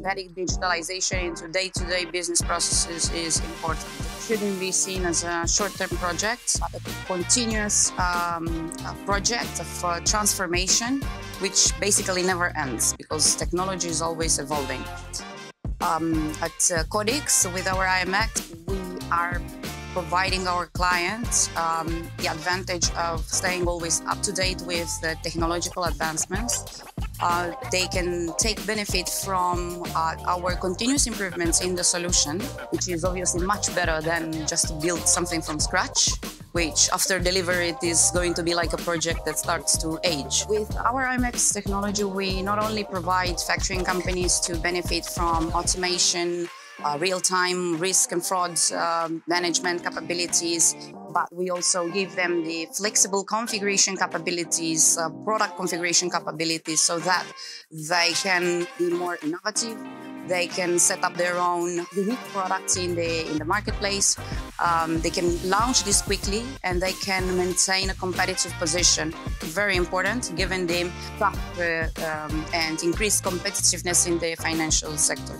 embedding digitalization into day-to-day business processes is important. It shouldn't be seen as a short-term project, but a continuous um, a project of uh, transformation, which basically never ends because technology is always evolving. Um, at uh, CODIX, with our IMX, we are providing our clients um, the advantage of staying always up to date with the technological advancements. Uh, they can take benefit from uh, our continuous improvements in the solution, which is obviously much better than just to build something from scratch which after delivery it is going to be like a project that starts to age. With our IMX technology, we not only provide factoring companies to benefit from automation, uh, real-time risk and fraud uh, management capabilities, but we also give them the flexible configuration capabilities, uh, product configuration capabilities, so that they can be more innovative. They can set up their own unique products in the in the marketplace. Um, they can launch this quickly, and they can maintain a competitive position. Very important, given the tough uh, um, and increased competitiveness in the financial sector.